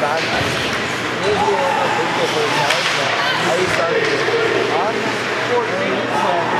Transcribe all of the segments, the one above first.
bad newsroom of the I started on 14th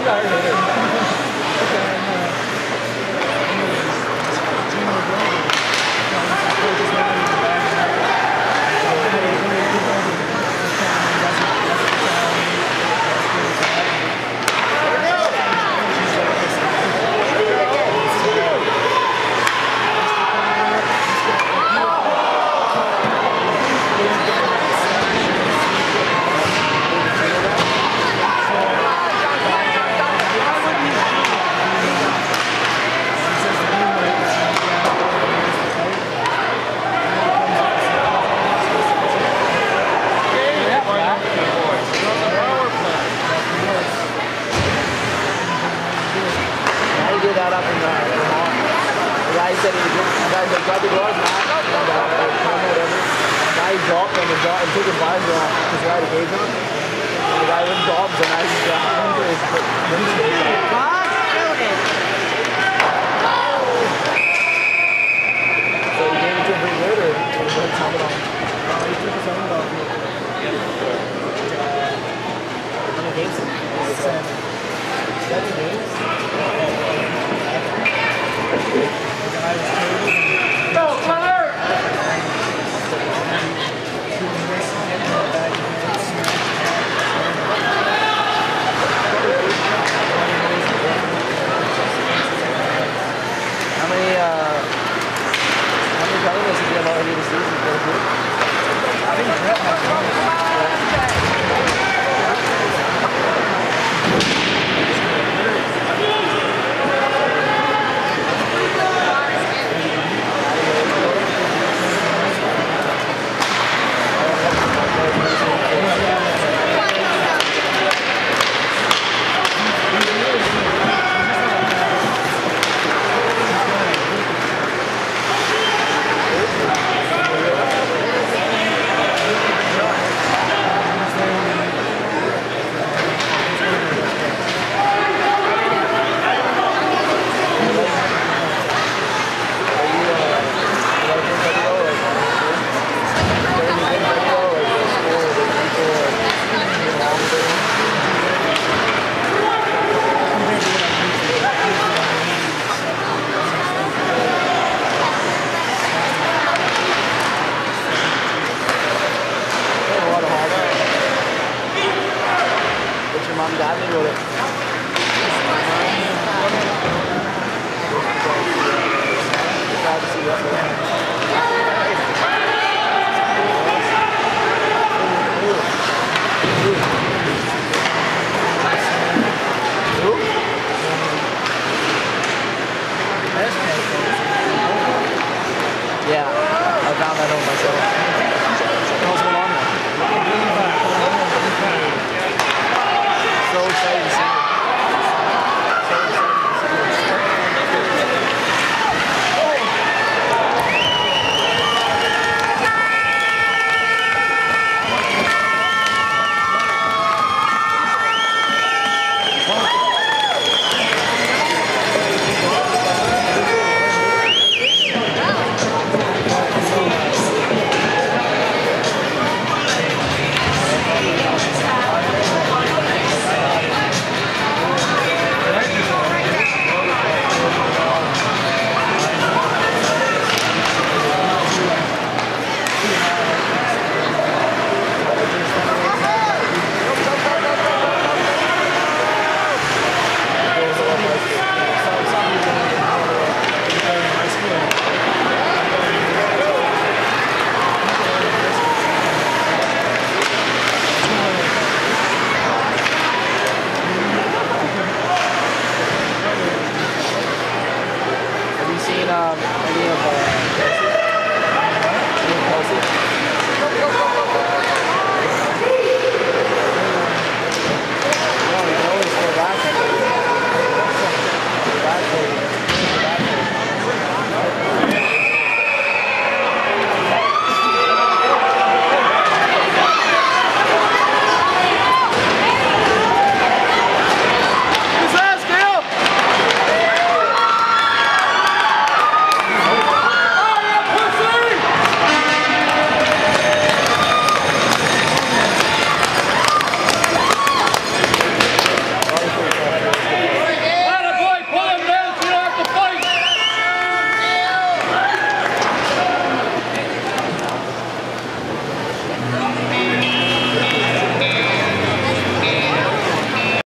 一百二十六 his off. And the guy went dogs and I just got into his windshield. So he gave it to him or he put his helmet on? he took his helmet off. Ah, no, más abajo. na, na linha.